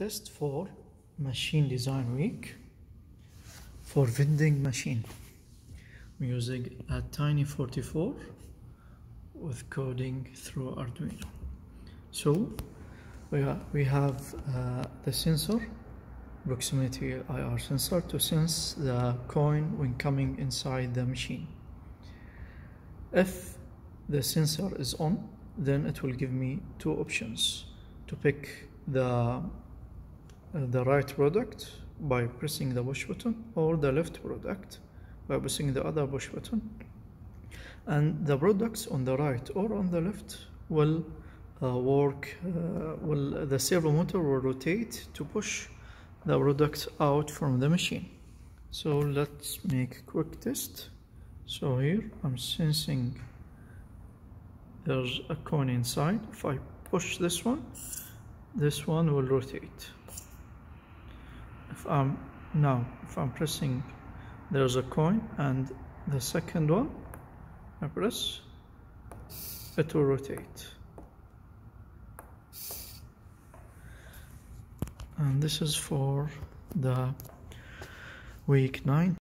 test for machine design week for vending machine. I'm using a tiny 44 with coding through Arduino. So we, we have uh, the sensor proximity IR sensor to sense the coin when coming inside the machine. If the sensor is on then it will give me two options. To pick the the right product by pressing the push button or the left product by pressing the other push button. And the products on the right or on the left will uh, work uh, will the servo motor will rotate to push the product out from the machine. So let's make a quick test. So here I'm sensing there's a coin inside. If I push this one this one will rotate now if I'm pressing there's a coin and the second one I press it will rotate. And this is for the week 9